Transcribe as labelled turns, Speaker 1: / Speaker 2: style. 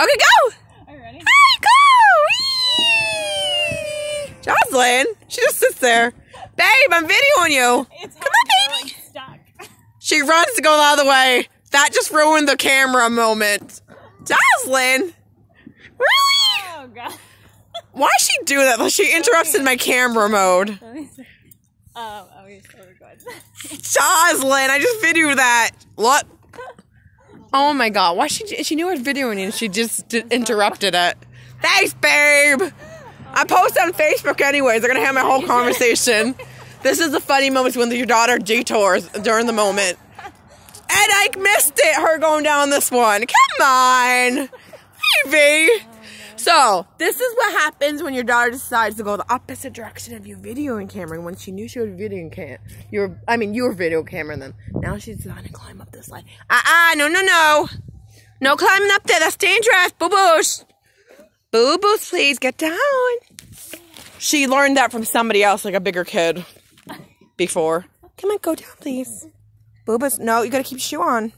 Speaker 1: Okay, go!
Speaker 2: Are you ready?
Speaker 1: Hey, go! Whee! Jocelyn, she just sits there. Babe, I'm videoing you.
Speaker 2: It's
Speaker 1: Come on, baby.
Speaker 2: Stuck.
Speaker 1: She runs to go out of the other way. That just ruined the camera moment. Jocelyn! Really?
Speaker 2: Oh god.
Speaker 1: Why she do that? She interrupted my camera mode.
Speaker 2: Let me see. Oh, oh, you're.
Speaker 1: Jocelyn, I just videoed that. What? Oh my god, why she she knew I was videoing and she just interrupted it. Thanks, babe. I post on Facebook anyways. They're gonna have my whole conversation. This is the funny moments when your daughter detours during the moment. And I missed it, her going down this one. Come on. Baby. So, this is what happens when your daughter decides to go the opposite direction of your videoing camera. And when she knew she was videoing cam, your, I mean, your video camera, then now she's trying to climb up this line. Ah, uh-uh, no, no, no. No climbing up there. That's dangerous. Boo boos. Boo boos, please get down. She learned that from somebody else, like a bigger kid, before. Come on, go down, please. Boo boos. No, you gotta keep your shoe on.